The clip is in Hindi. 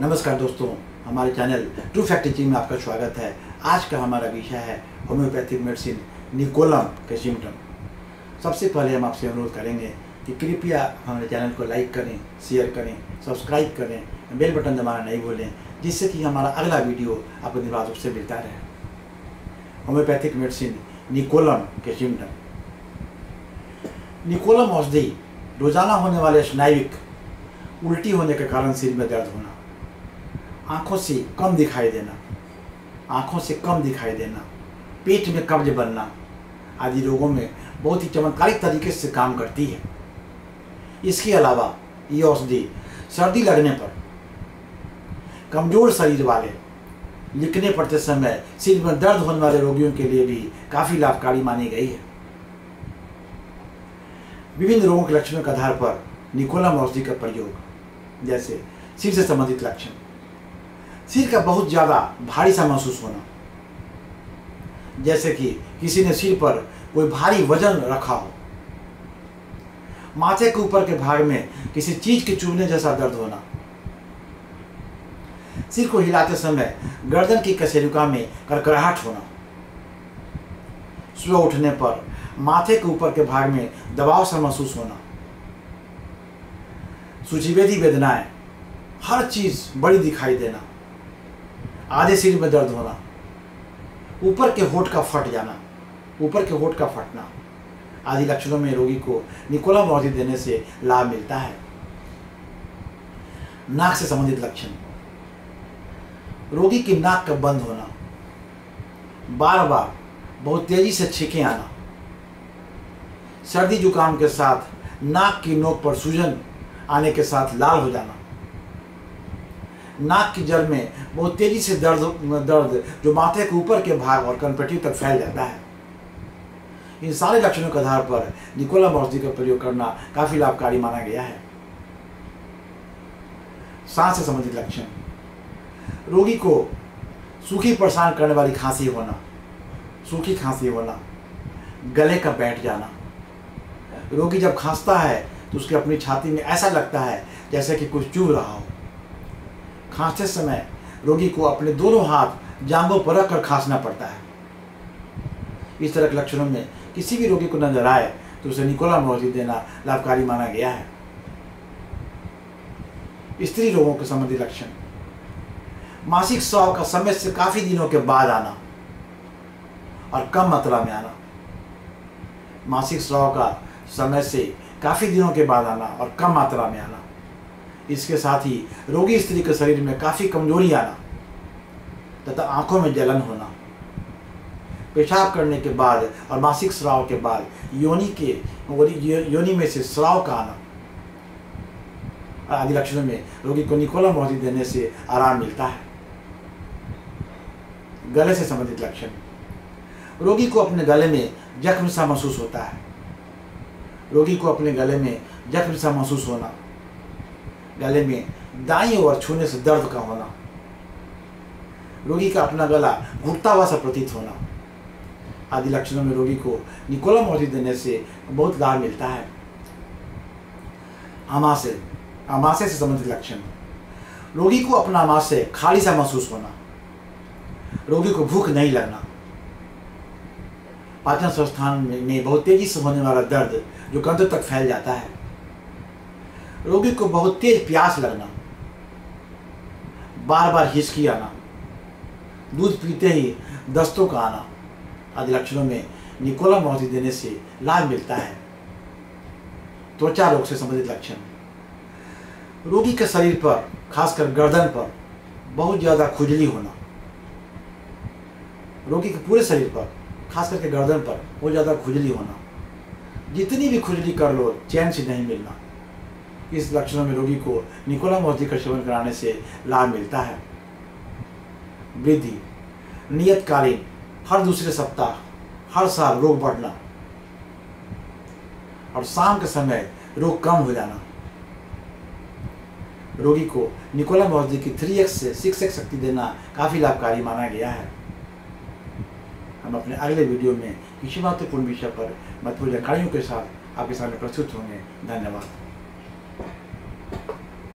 नमस्कार दोस्तों, हमारे चैनल ट्रू फैक्ट टीचिंग में आपका स्वागत है। आज का हमारा विषय है होम्योपैथिक मेडिसिन निकोलम के सिम्टम सबसे पहले हम आपसे अनुरोध करेंगे कि कृपया हमारे चैनल को लाइक करें शेयर करें सब्सक्राइब करें बेल बटन दबाना नहीं भूलें, जिससे कि हमारा अगला वीडियो आपको निर्वाध रूप से मिलता रहे। होम्योपैथिक मेडिसिन निकोलम के सिम्टम निकोलम औषधि रोज़ाना होने वाले स्नायुविक उल्टी होने के कारण सिर में दर्द होना। आँखों से कम दिखाई देना, आँखों से कम दिखाई देना, पेट में कब्ज बनना आदि रोगों में बहुत ही चमत्कारिक तरीके से काम करती है। इसके अलावा ये औषधि सर्दी लगने पर कमज़ोर शरीर वाले लिखने पड़ते समय सिर में दर्द होने वाले रोगियों के लिए भी काफ़ी लाभकारी मानी गई है। विभिन्न रोगों के लक्षणों के आधार पर निकोलम औषधि का प्रयोग, जैसे सिर से संबंधित लक्षण। सिर का बहुत ज़्यादा भारी सा महसूस होना। जैसे कि किसी ने सिर पर कोई भारी वज़न रखा हो। माथे के ऊपर के भाग में किसी चीज़ के चुभने जैसा दर्द होना। सिर को हिलाते समय गर्दन की कसेरुका में करकराहट होना। सुबह उठने पर माथे के ऊपर के भाग में दबाव सा महसूस होना। सूचीवेदी वेदनाएँ, हर चीज़ बड़ी दिखाई देना। आधे सिर में दर्द होना, ऊपर के होठ का फट जाना, ऊपर के होठ का फटना, आदि लक्षणों में रोगी को निकोलम औषधि देने से लाभ मिलता है। नाक से संबंधित लक्षण। रोगी की नाक का बंद होना बार बार बहुत तेज़ी से छींके आना, सर्दी जुकाम के साथ नाक की नोक पर सूजन आने के साथ लाल हो जाना नाक की जड़ में बहुत तेज़ी से दर्द दर्द जो माथे के ऊपर के भाग और कनपट्टी तक फैल जाता है। इन सारे लक्षणों के आधार पर निकोला औषधि का प्रयोग करना काफ़ी लाभकारी माना गया है। सांस से संबंधित लक्षण। रोगी को सूखी परेशान करने वाली खांसी होना, सूखी खांसी होना, गले का बैठ जाना। रोगी जब खांसता है तो उसके अपनी छाती में ऐसा लगता है जैसे कि कुछ चुभ रहा हो। खांसते समय रोगी को अपने दोनों हाथ जांघों पर रखकर खांसना पड़ता है। इस तरह के लक्षणों में किसी भी रोगी को नज़र आए तो उसे निकोला औषधि देना लाभकारी माना गया है। स्त्री रोगों के संबंधी लक्षण। मासिक स्राव का समय से काफ़ी दिनों के बाद आना और कम मात्रा में आना। मासिक स्राव का समय से काफ़ी दिनों के बाद आना और कम मात्रा में आना। इसके साथ ही रोगी स्त्री के शरीर में काफ़ी कमज़ोरी आना तथा आँखों में जलन होना, पेशाब करने के बाद और मासिक स्राव के बाद योनि के, योनि में से स्राव का आना। आदि लक्षणों में रोगी को निकोलम औषधि देने से आराम मिलता है। गले से संबंधित लक्षण। रोगी को अपने गले में जख्म सा महसूस होता है। रोगी को अपने गले में जख्म सा महसूस होना। गले में दाई ओर छूने से दर्द का होना। रोगी का अपना गला घुटता हुआ सा प्रतीत होना। आदि लक्षणों में रोगी को निकोलम औषधि देने से बहुत लाभ मिलता है। आमाशय आमाशय से संबंधित लक्षण। रोगी को अपना आमाशय खाली सा महसूस होना। रोगी को भूख नहीं लगना। पाचन संस्थान में बहुत तेज़ी से होने वाला दर्द जो कंध तक फैल जाता है। रोगी को बहुत तेज प्यास लगना बार बार हिचकी आना, दूध पीते ही दस्तों का आना, आदि लक्षणों में निकोलम औषधि देने से लाभ मिलता है। त्वचा रोग से संबंधित लक्षण। रोगी के शरीर पर, खासकर गर्दन पर, बहुत ज़्यादा खुजली होना। रोगी के पूरे शरीर पर खास करके गर्दन पर, बहुत ज़्यादा खुजली होना। जितनी भी खुजली कर लो, चैन से नहीं मिलना। इस लक्षणों में रोगी को निकोलम औषधि का सेवन कराने से लाभ मिलता है? वृद्धि, नियतकालीन, हर दूसरे सप्ताह, हर साल रोग बढ़ना और शाम के समय रोग कम हो जाना। रोगी को निकोलम औषधि की थ्री एक्स से सिक्स एक्स शक्ति देना काफ़ी लाभकारी माना गया है। हम अपने अगले वीडियो में किसी महत्वपूर्ण विषय पर महत्वपूर्ण जानकारियों के साथ आपके सामने प्रस्तुत होंगे। धन्यवाद।